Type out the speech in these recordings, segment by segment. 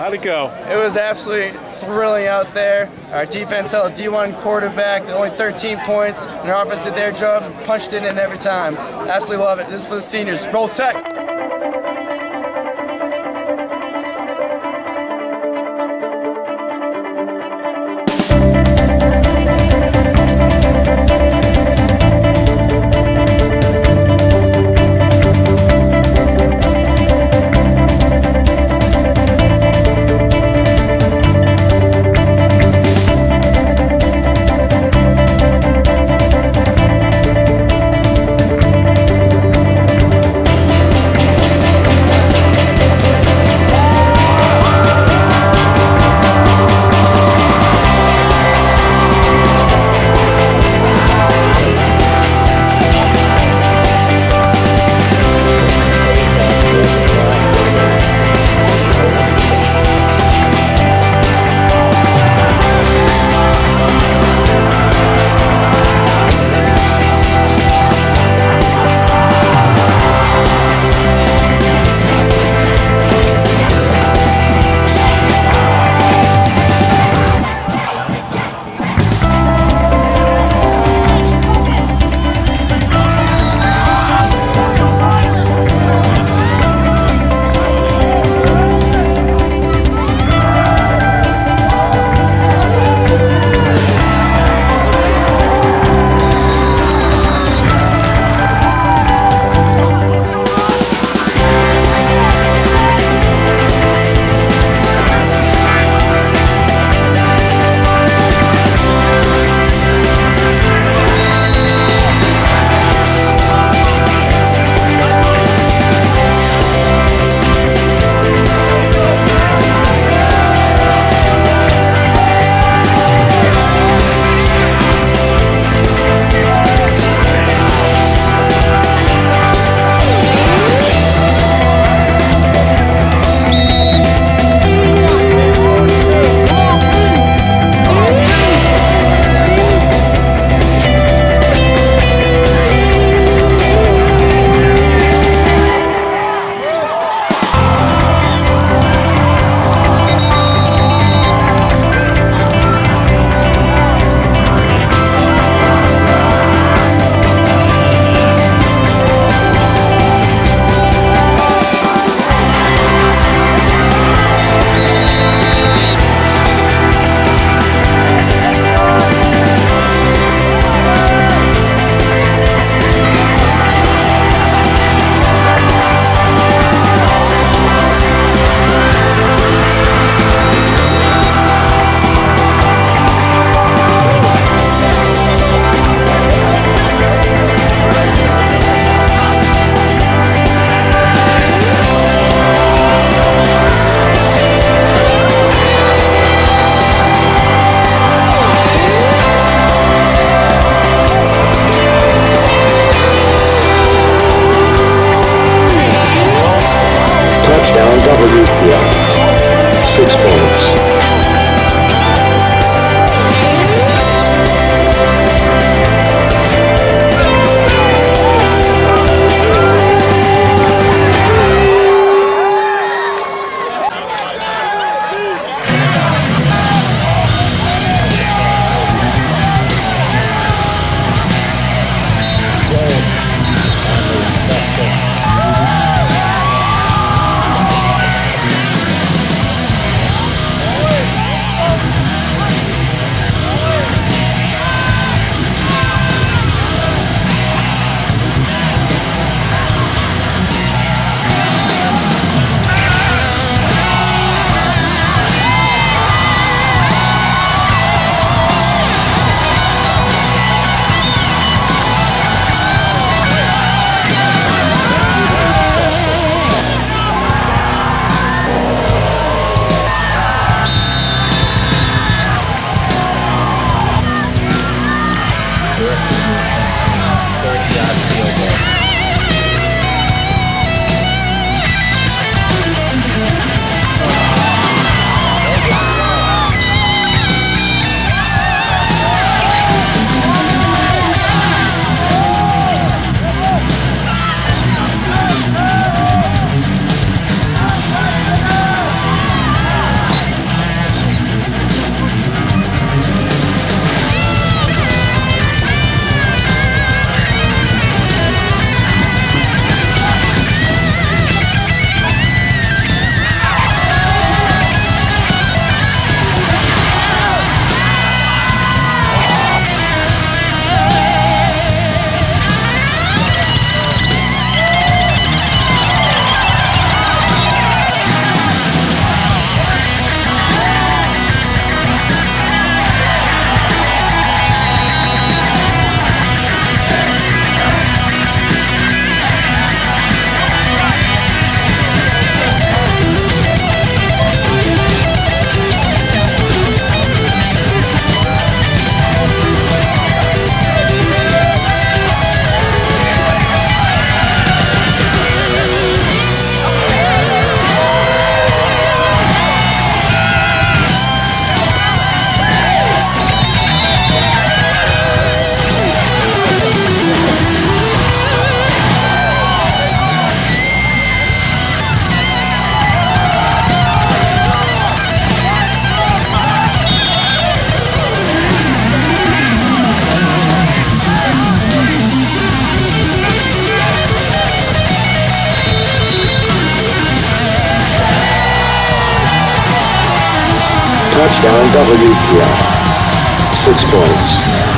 How'd it go? It was absolutely thrilling out there. Our defense held a D1 quarterback, only 13 points, and our offense did their job punched it in every time. Absolutely love it. This is for the seniors. Roll Tech! Touchdown WPI. Six points.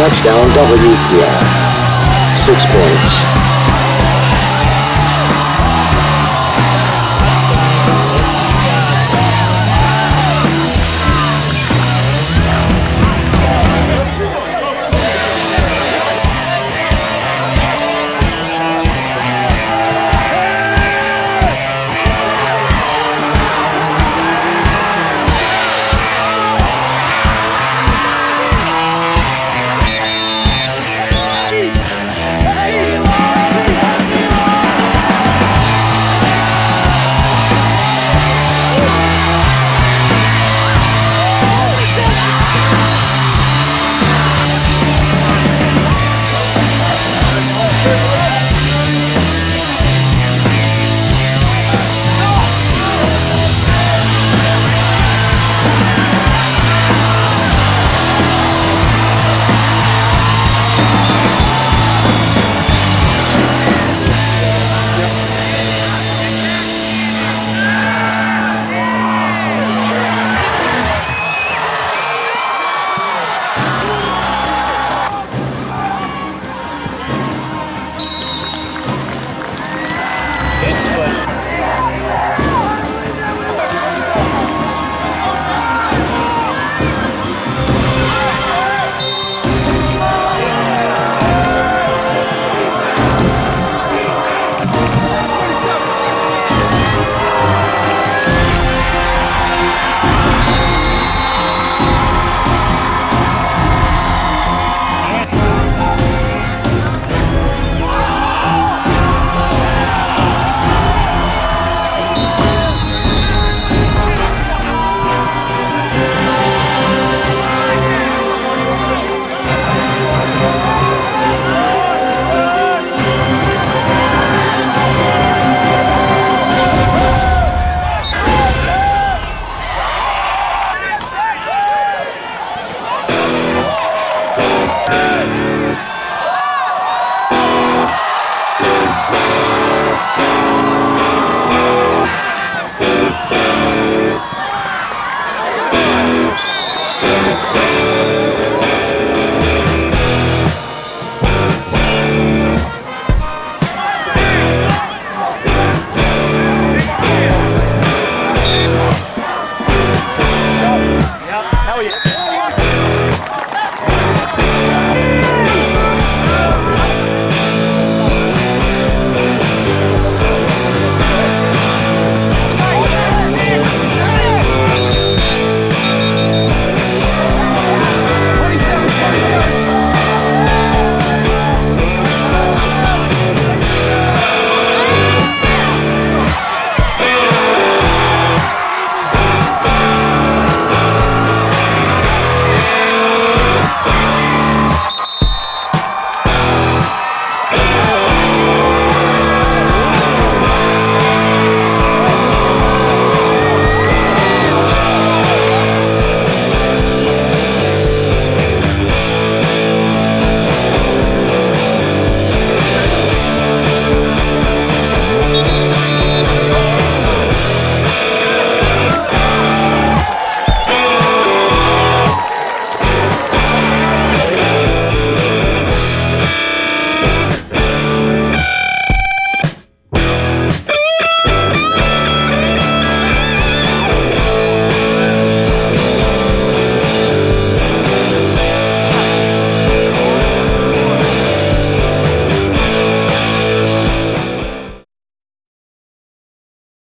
Touchdown WPI. Six points.